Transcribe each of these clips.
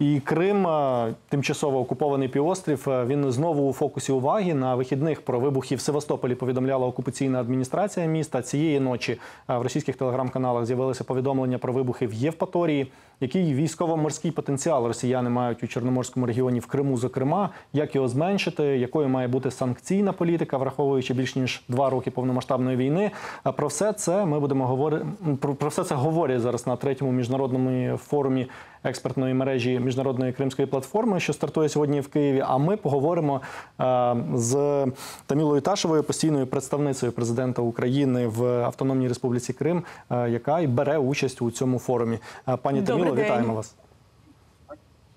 І Крим, е, тимчасово окупований півострів, е, він знову у фокусі уваги. На вихідних про вибухи в Севастополі повідомляла окупаційна адміністрація міста. Цієї ночі е, в російських телеграм-каналах з'явилися повідомлення про вибухи в Євпаторії. Який військово-морський потенціал росіяни мають у Чорноморському регіоні в Криму, зокрема, як його зменшити, якою має бути санкційна політика, враховуючи більш ніж два роки повномасштабної війни. А про все це ми будемо говорити. Про, все це говорять зараз на третьому міжнародному форумі експертної мережі міжнародної кримської платформи, що стартує сьогодні в Києві. А ми поговоримо е, з Тамілою Ташевою, постійною представницею президента України в Автономній Республіці Крим, е, яка й бере участь у цьому форумі. Е, Добрий день. вітаємо вас.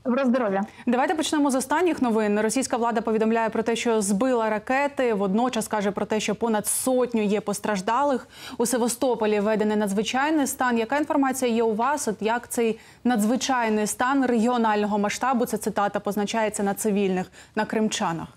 Доброго здоров'я. Давайте почнемо з останніх новин. Російська влада повідомляє про те, що збила ракети. Водночас каже про те, що понад сотню є постраждалих. У Севастополі введений надзвичайний стан. Яка інформація є у вас? От як цей надзвичайний стан регіонального масштабу? Це цитата позначається на цивільних на кримчанах.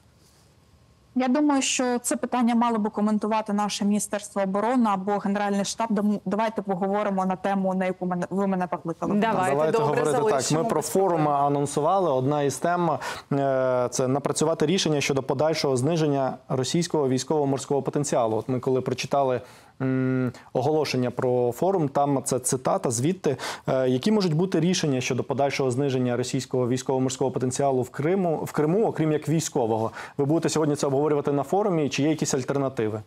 Я думаю, що це питання мало би коментувати наше міністерство оборони або генеральний штаб. Давайте поговоримо на тему, на яку мене ви мене покликали. Давайте, Давайте добре, говорити так. Ми про форум анонсували. Одна із тем е, це напрацювати рішення щодо подальшого зниження російського військово-морського потенціалу. От ми коли прочитали оголошення про форум, там це цитата звідти, е, які можуть бути рішення щодо подальшого зниження російського військово-морського потенціалу в Криму в Криму, окрім як військового. Ви будете сьогодні це обговорювати на форумі? Чи є якісь альтернативи?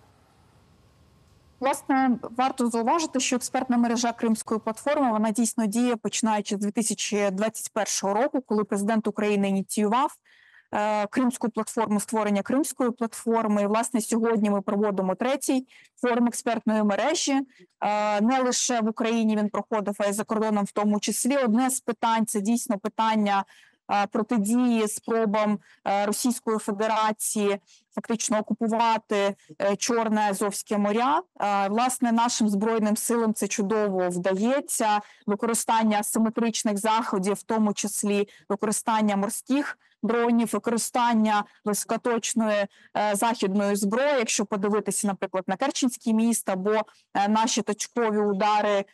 Власне, варто зауважити, що експертна мережа Кримської платформи вона дійсно діє починаючи з 2021 року, коли президент України ініціював Кримську платформу створення Кримської платформи. І, власне, сьогодні ми проводимо третій форум експертної мережі. Е, не лише в Україні він проходив, а й за кордоном, в тому числі. Одне з питань це дійсно питання. е, Протидії спробам е, Російської Федерації фактично окупувати е, Чорне Азовське моря. Е, Власне, нашим збройним силам це чудово вдається. Використання асиметричних заходів, в тому числі використання морських дронів, використання високоточної е, західної зброї. Якщо подивитися, наприклад, на Керченський міст або е, наші точкові удари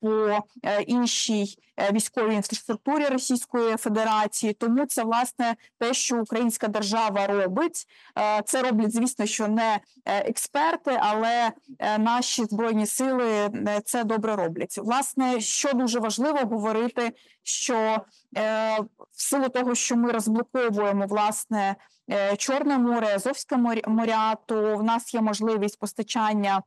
по е, іншій е, військовій інфраструктурі Російської Федерації, тому це власне те, що українська держава робить. Е, Це роблять, звісно, що не е, експерти, але е, наші збройні сили е, це добре роблять. Власне, що дуже важливо говорити, що е, в силу того, що ми розблоковуємо власне е, Чорне море, Азовське моря, то в нас є можливість постачання.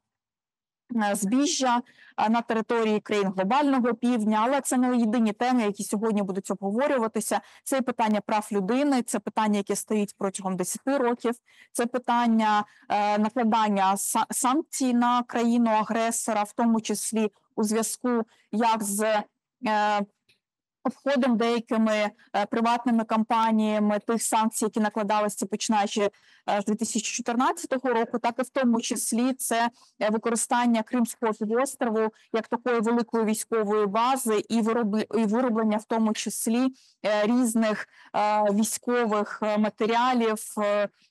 Е, Збіжжя е, на території країн глобального півдня, але це не єдині теми, які сьогодні будуть обговорюватися. Це і питання прав людини, це питання, яке стоїть протягом 10 років. Це питання е, накладання санкцій на країну агресора, в тому числі у зв'язку як з обходом деякими е, приватними компаніями тих санкцій, які накладалися починаючи е, з 2014 року, так і в тому числі це е, використання Кримського півострову як такої великої військової бази і виробл- і вироблення в тому числі різних військових матеріалів,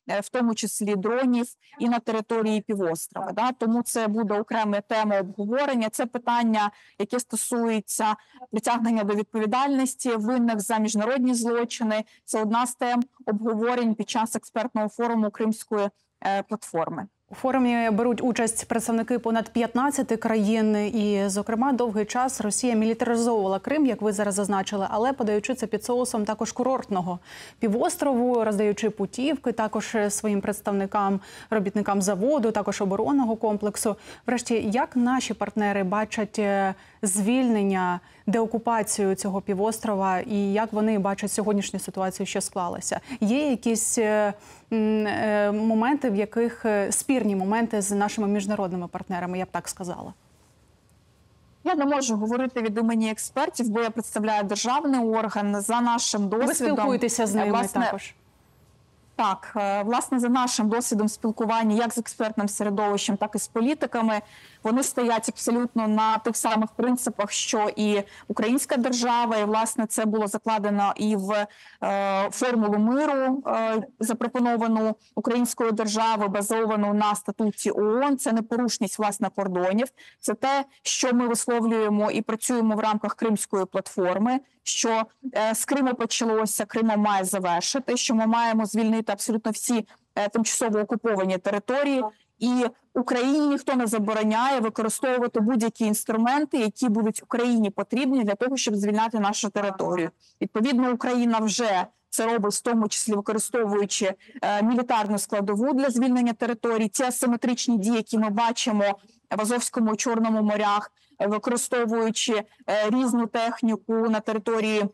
в тому числі дронів, і на території півострова. Да? Тому це буде окрема тема обговорення. Це питання, яке стосується притягнення до відповідальності винних за міжнародні злочини. Це одна з тем обговорень під час експертного форуму Кримської е, платформи. У форумі беруть участь представники понад 15 країн, і, зокрема, довгий час Росія мілітаризовувала Крим, як ви зараз зазначили, але подаючи це під соусом також курортного півострову, роздаючи путівки, також своїм представникам, робітникам заводу, також оборонного комплексу. Врешті, як наші партнери бачать е, звільнення, деокупацію цього півострова, і як вони бачать сьогоднішню ситуацію, що склалася? Є якісь е, моменти, в яких е, спірні моменти з нашими міжнародними партнерами, я б так сказала. Я не можу говорити від імені експертів, бо я представляю державний орган за нашим досвідом. Ви спілкуєтеся з е, ними власне, також. Так, е, власне, за нашим досвідом спілкування, як з експертним середовищем, так і з політиками, вони стоять абсолютно на тих самих принципах, що і українська держава, і власне це було закладено і в е, формулу миру, е, запропоновану українською державою, базовану на статуті ООН. Це непорушність власне кордонів. Це те, що ми висловлюємо і працюємо в рамках Кримської платформи. Що е, з Криму почалося, Криму має завершити. Що ми маємо звільнити абсолютно всі е, тимчасово окуповані території, і Україні ніхто не забороняє використовувати будь-які інструменти, які будуть Україні потрібні для того, щоб звільняти нашу територію. Відповідно, Україна вже це робить, в тому числі використовуючи е, мілітарну складову для звільнення територій. Ці асиметричні дії, які ми бачимо в Азовському і Чорному морях, використовуючи е, різну техніку на території.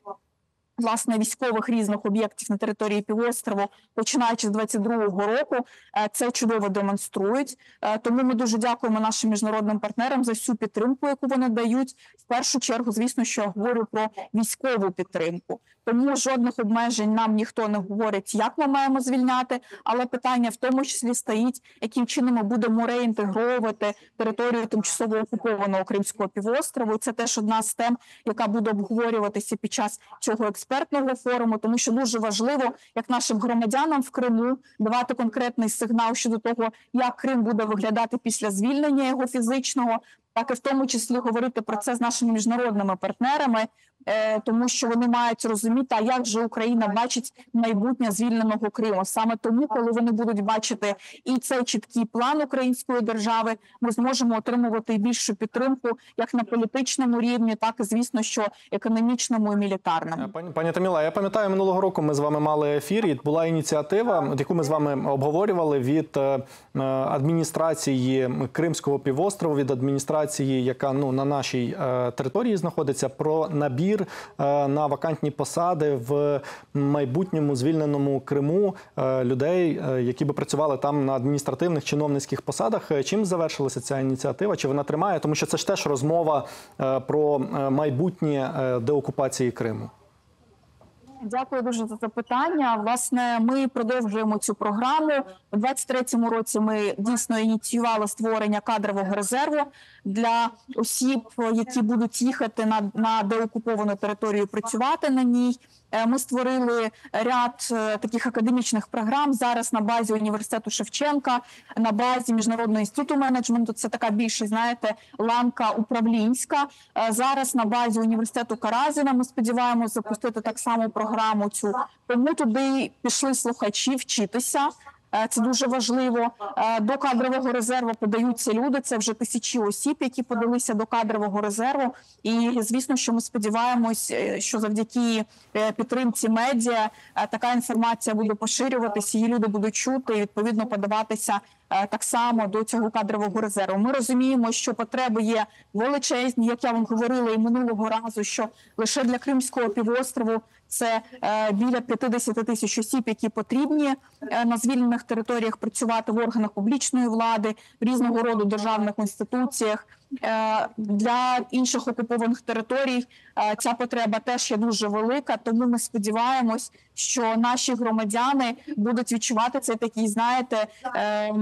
Власне, військових різних об'єктів на території півострову, починаючи з 22-го року, е, це чудово демонструють. Е, Тому ми дуже дякуємо нашим міжнародним партнерам за всю підтримку, яку вони дають. В першу чергу, звісно, що я говорю про військову підтримку. Тому жодних обмежень нам ніхто не говорить, як ми маємо звільняти. Але питання в тому числі стоїть, яким чином ми будемо реінтегровувати територію тимчасово окупованого Кримського півострову. Це теж одна з тем, яка буде обговорюватися під час цього експертного форуму, тому що дуже важливо, як нашим громадянам в Криму давати конкретний сигнал щодо того, як Крим буде виглядати після звільнення його фізичного, так і в тому числі говорити про це з нашими міжнародними партнерами, е, тому що вони мають розуміти, а як же Україна бачить майбутнє звільненого Криму. Саме тому, коли вони будуть бачити і цей чіткий план української держави, ми зможемо отримувати більшу підтримку як на політичному рівні, так і звісно, що економічному і мілітарному. Е, Пані пані Таміла, я пам'ятаю, минулого року ми з вами мали ефір. і Була ініціатива, яку ми з вами обговорювали від е, адміністрації Кримського півострову, від адміністрації, яка ну на нашій е, території знаходиться, про набір е, на вакантні посади в майбутньому звільненому Криму е, людей, е, які би працювали там на адміністративних чиновницьких посадах. Е, Чим завершилася ця ініціатива? Чи вона тримає? Тому що це ж теж розмова е, про е, майбутнє е, деокупації Криму. Дякую дуже за запитання. Власне, ми продовжуємо цю програму у 23-му році. Ми дійсно ініціювали створення кадрового резерву для осіб, які будуть їхати на, на деокуповану територію, працювати на ній. Е, Ми створили ряд е, таких академічних програм зараз на базі університету Шевченка, на базі міжнародного інституту менеджменту. Це така більше, знаєте, ланка управлінська. Е, Зараз на базі університету Каразіна ми сподіваємося запустити так само програму цю. Тому туди пішли слухачі вчитися. Е, Це дуже важливо. Е, До кадрового резерву подаються люди. Це вже тисячі осіб, які подалися до кадрового резерву. І звісно, що ми сподіваємось, е, що завдяки підтримці медіа така інформація буде поширюватися. Її люди будуть чути і відповідно подаватися так само до цього кадрового резерву. Ми розуміємо, що потреби є величезні, як я вам говорила і минулого разу, що лише для Кримського півострову це е, біля 50 тисяч осіб, які потрібні е, на звільнених територіях працювати в органах публічної влади, в різного роду державних інституціях. Е, Для інших окупованих територій е, ця потреба теж є дуже велика. Тому ми сподіваємось, що наші громадяни будуть відчувати цей такий, знаєте, е,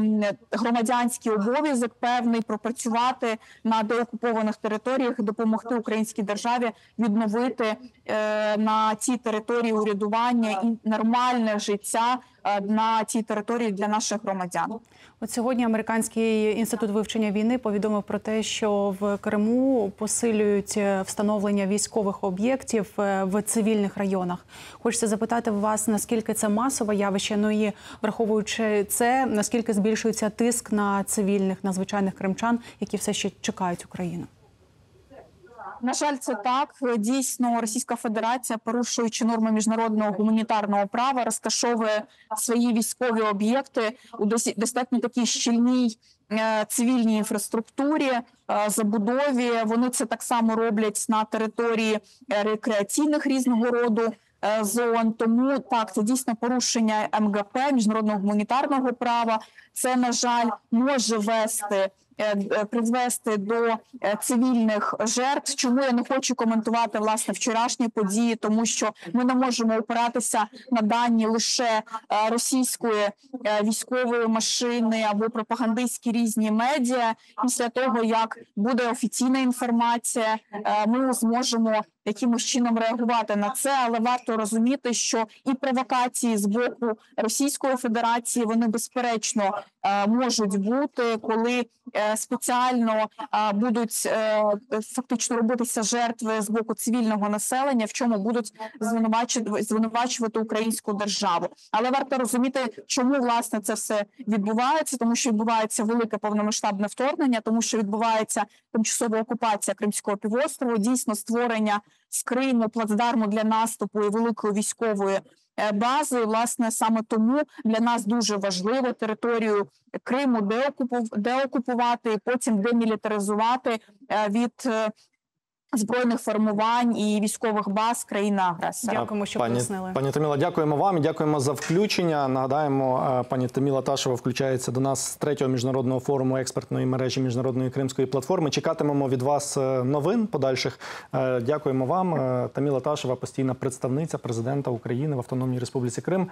громадянський обов'язок певний пропрацювати на деокупованих територіях, допомогти українській державі відновити е, на цій території урядування і нормальне життя на цій території для наших громадян. От сьогодні американський інститут вивчення війни повідомив про те, що в Криму посилюють е, встановлення військових об'єктів е, в цивільних районах. Хочеться запитати вас, наскільки це масове явище? Ну і враховуючи це, наскільки збільшується тиск на цивільних, на звичайних кримчан, які все ще чекають Україну? На жаль, це так. Дійсно, Російська Федерація, порушуючи норми міжнародного гуманітарного права, розташовує свої військові об'єкти у достатньо такій щільній е, цивільній інфраструктурі, е, забудові. Вони це так само роблять на території е, рекреаційних різного роду. Зон тому так це дійсно порушення МГП міжнародного гуманітарного права. Це на жаль може вести призвести до е, цивільних жертв. Чому я не хочу коментувати власне вчорашні події, тому що ми не можемо опиратися на дані лише е, російської е, військової машини або пропагандистські різні медіа. Після того як буде офіційна інформація, е, ми зможемо якимось чином реагувати на це, але варто розуміти, що і провокації з боку Російської Федерації вони безперечно е, можуть бути, коли е, спеціально е, будуть фактично робитися жертви з боку цивільного населення, в чому будуть звинувачувати звинувачувати українську державу. Але варто розуміти, чому власне це все відбувається, тому що відбувається велике повномасштабне вторгнення, тому що відбувається тимчасова окупація Кримського півострову, дійсно створення з плацдарму для наступу і великої військової е, бази. І, власне, саме тому для нас дуже важливо територію Криму деокупу- деокупувати і потім демілітаризувати е, від е, збройних формувань і військових баз країни агресора. Дякуємо, що пані, пояснили. Пані Таміла, дякуємо вам і дякуємо за включення. Нагадаємо, е, пані Таміла Ташева включається до нас з третього міжнародного форуму експертної мережі міжнародної кримської платформи. Чекатимемо від вас е, новин подальших. Е, Дякуємо вам. Таміла Ташева, постійна представниця президента України в Автономній Республіці Крим.